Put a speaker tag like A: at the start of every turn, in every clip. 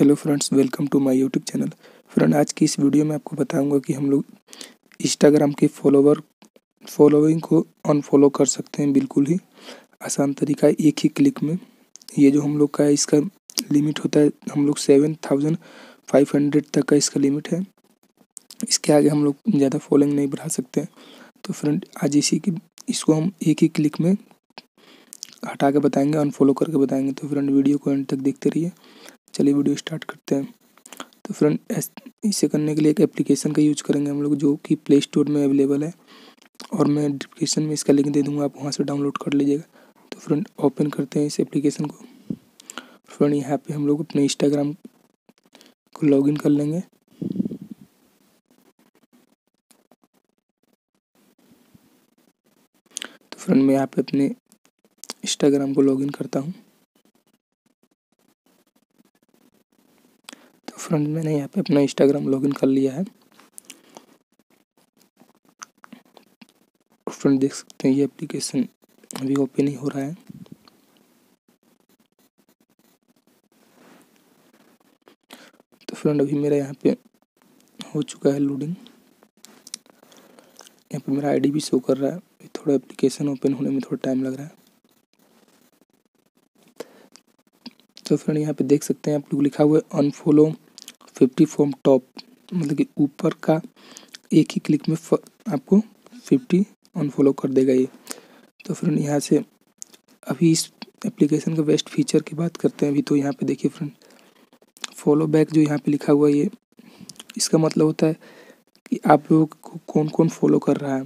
A: Hello friends, welcome to my YouTube channel. Friend, आज की इस वीडियो में आपको बताऊँगा कि हम लोग इंस्टाग्राम के फॉलोवर फॉलोइंग को अनफॉलो कर सकते हैं बिल्कुल ही आसान तरीका है, एक ही क्लिक में। ये जो हम लोग का है, इसका लिमिट होता है, हम लोग सेवन थाउज़ेंड फाइव हंड्रेड तक का इसका लिमिट है। इसके आगे हम लोग ज़्यादा फॉलोइंग नहीं बढ़ा सकते। तो फ्रेंड, आज इसी की, इसको हम एक ही क्लिक में हटा के बताएँगे अनफॉलो करके बताएँगे। तो फ्रेंड, वीडियो को एंड तक देखते रहिए। चलिए वीडियो स्टार्ट करते हैं। तो फ्रेंड इसे करने के लिए एक एप्लीकेशन का यूज़ करेंगे हम लोग, जो कि प्ले स्टोर में अवेलेबल है। और मैं डिस्क्रिप्शन में इसका लिंक दे दूँगा, आप वहाँ से डाउनलोड कर लीजिएगा। तो फ्रेंड ओपन करते हैं इस एप्लीकेशन को। फ्रेंड यहाँ पे हम लोग अपने इंस्टाग्राम को लॉगिन कर लेंगे। तो फ्रेंड मैं यहाँ पे अपने इंस्टाग्राम को लॉगिन करता हूँ। फ्रेंड मैंने यहाँ पे अपना इंस्टाग्राम लॉगिन कर लिया है। फ्रेंड देख सकते हैं, ये एप्लीकेशन अभी ओपन ही हो रहा है। तो फ्रेंड अभी मेरा यहाँ पे हो चुका है लोडिंग यहाँ पे मेरा आईडी भी शो कर रहा है। थोड़ा एप्लीकेशन ओपन होने में थोड़ा टाइम लग रहा है। तो फ्रेंड यहाँ पे देख सकते हैं, आप लोग लिखा हुआ है अनफॉलो फिफ्टी फ्रॉम टॉप मतलब कि ऊपर का एक ही क्लिक में आपको फिफ्टी अनफॉलो कर देगा ये। तो फ्रेंड यहाँ से अभी इस एप्लीकेशन का बेस्ट फीचर की बात करते हैं अभी तो यहाँ पे देखिए फ्रेंड फॉलो बैक जो यहाँ पे लिखा हुआ है ये इसका मतलब होता है कि आप लोगों को कौन कौन फॉलो कर रहा है।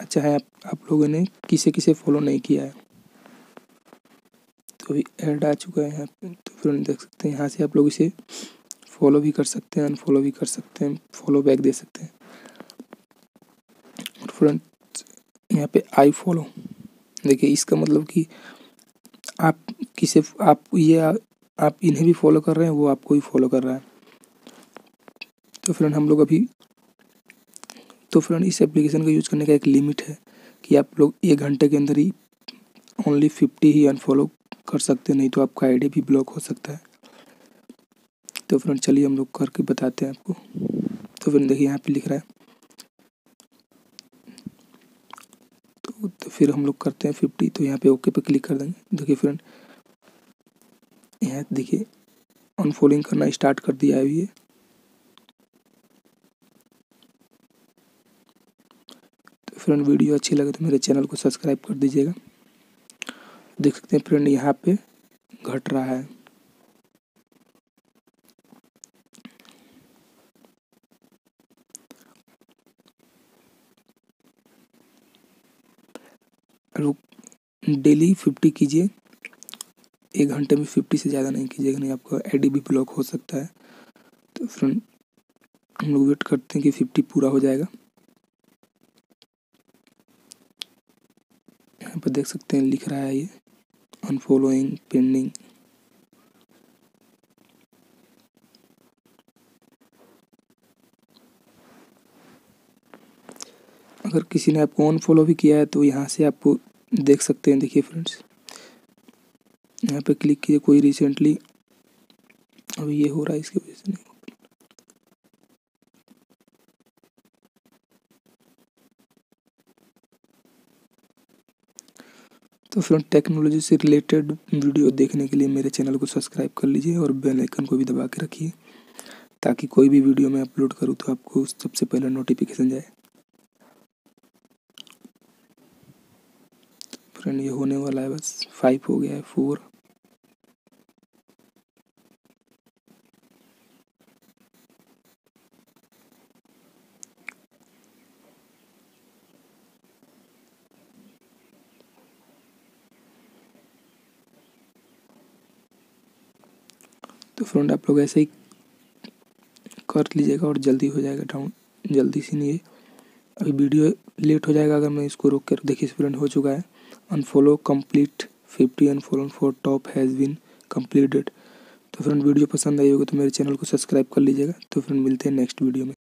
A: अच्छा है आप, आप लोगों ने किसे किसे फॉलो नहीं किया है। तो अभी ऐड आ चुका है यहाँ पे तो फ्रेंड देख सकते हैं यहाँ से आप लोग इसे फॉलो भी कर सकते हैं अनफॉलो भी कर सकते हैं फॉलो बैक दे सकते हैं। और फ्रेंड यहाँ पे आई फॉलो देखिए, इसका मतलब कि आप किसे, आप ये, आप इन्हें भी फॉलो कर रहे हैं, वो आपको भी फॉलो कर रहा है। तो फ्रेंड हम लोग अभी तो फ्रेंड इस एप्लीकेशन का यूज़ करने का एक लिमिट है कि आप लोग एक घंटे के अंदर ही ओनली फिफ्टी ही अनफॉलो कर सकते हैं, नहीं तो आपका आईडी भी ब्लॉक हो सकता है। तो फ्रेंड चलिए हम लोग करके बताते हैं आपको। तो फ्रेंड देखिए यहाँ पे लिख रहा है। तो, तो फिर हम लोग करते हैं फिफ्टी तो यहाँ पे ओके पे क्लिक कर देंगे। देखिए फ्रेंड यहाँ देखिए अनफॉलोइंग करना स्टार्ट कर दिया है ये। तो फ्रेंड वीडियो अच्छी लगे तो मेरे चैनल को सब्सक्राइब कर दीजिएगा। देख सकते हैं फ्रेंड यहाँ पे घट रहा है। डेली फिफ्टी कीजिए, एक घंटे में फिफ्टी से ज़्यादा नहीं कीजिएगा, नहीं, आपका आईडी भी ब्लॉक हो सकता है। तो फ्रेंड हम लोग वेट करते हैं कि फिफ्टी पूरा हो जाएगा। यहाँ पर देख सकते हैं, लिख रहा है ये अनफॉलोइंग पेंडिंग अगर किसी ने आपको अनफॉलो भी किया है तो यहाँ से आपको देख सकते हैं, देखिए फ्रेंड्स यहाँ पे क्लिक कीजिए कोई रिसेंटली अभी ये हो रहा है, इसकी वजह से नहीं तो फ्रेंड टेक्नोलॉजी से रिलेटेड वीडियो देखने के लिए मेरे चैनल को सब्सक्राइब कर लीजिए और बेल आइकन को भी दबा के रखिए, ताकि कोई भी वीडियो मैं अपलोड करूँ तो आपको सबसे पहले नोटिफिकेशन जाए। फ्रेंड ये होने वाला है, बस फाइव हो गया है फोर तो फ्रेंड आप लोग ऐसे ही कर लीजिएगा और जल्दी हो जाएगा डाउन जल्दी से नहीं अभी वीडियो लेट हो जाएगा, अगर मैं इसको रोक कर देखिए फ्रेंड हो चुका है। Unfollow complete fifty unfollow for top has been completed तो फ्रेंड वीडियो पसंद आई होगी तो मेरे चैनल को सब्सक्राइब कर लीजिएगा। तो फ्रेंड मिलते हैं नेक्स्ट वीडियो में।